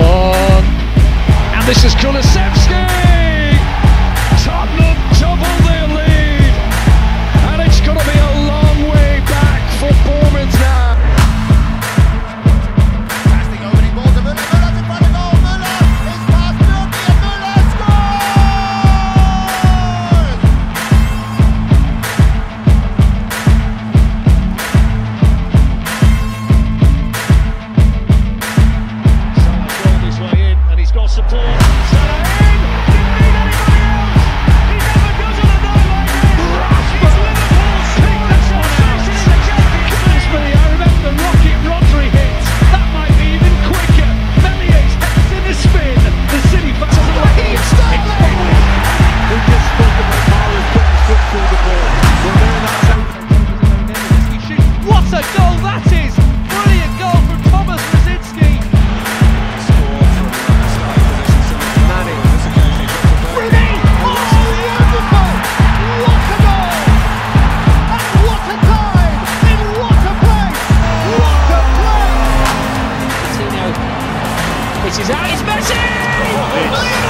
And this is Kulusevski. a goal that is! Brilliant goal from Thomas Rosicky. Rooney! Oh, wonderful! What a goal! And what a time! In what a place! What a play! It is out, it's Messi! Oh,